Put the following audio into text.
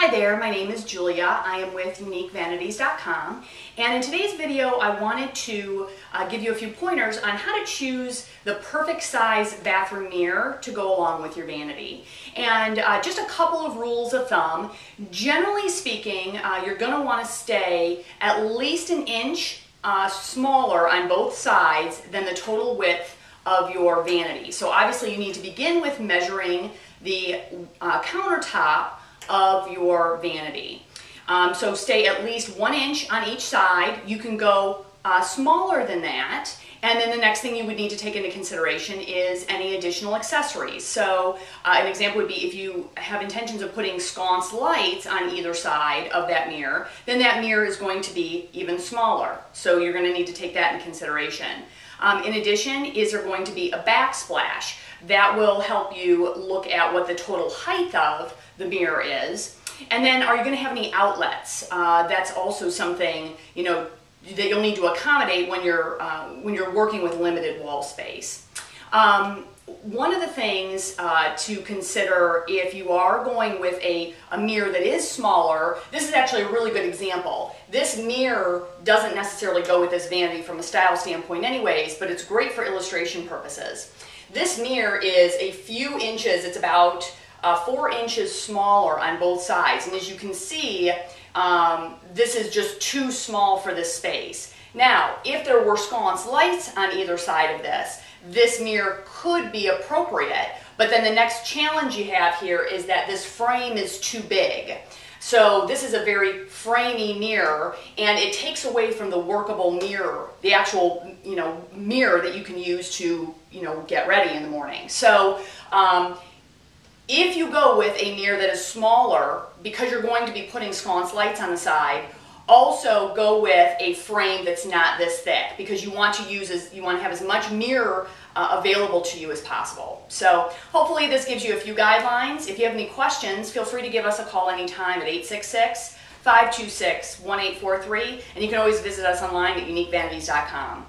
Hi there, my name is Julia. I am with UniqueVanities.com and in today's video I wanted to uh, give you a few pointers on how to choose the perfect size bathroom mirror to go along with your vanity. And uh, just a couple of rules of thumb. Generally speaking, uh, you're going to want to stay at least an inch uh, smaller on both sides than the total width of your vanity. So obviously you need to begin with measuring the uh, countertop of your vanity. Um, so stay at least one inch on each side. You can go uh, smaller than that. And then the next thing you would need to take into consideration is any additional accessories. So uh, an example would be if you have intentions of putting sconce lights on either side of that mirror, then that mirror is going to be even smaller. So you're going to need to take that in consideration. Um, in addition, is there going to be a backsplash? That will help you look at what the total height of the mirror is. And then are you going to have any outlets? Uh, that's also something, you know, that you'll need to accommodate when you're, uh, when you're working with limited wall space. Um, one of the things uh, to consider if you are going with a, a mirror that is smaller, this is actually a really good example. This mirror doesn't necessarily go with this vanity from a style standpoint anyways, but it's great for illustration purposes. This mirror is a few inches, it's about uh, four inches smaller on both sides. And as you can see, um, this is just too small for this space. Now, if there were sconce lights on either side of this, this mirror could be appropriate. But then the next challenge you have here is that this frame is too big. So this is a very framey mirror and it takes away from the workable mirror, the actual you know mirror that you can use to you know get ready in the morning. So um, if you go with a mirror that is smaller, because you're going to be putting sconce lights on the side, also go with a frame that's not this thick because you want to use as you want to have as much mirror uh, available to you as possible. So hopefully this gives you a few guidelines. If you have any questions, feel free to give us a call anytime at 866 526 1843 and you can always visit us online at uniquevanities.com.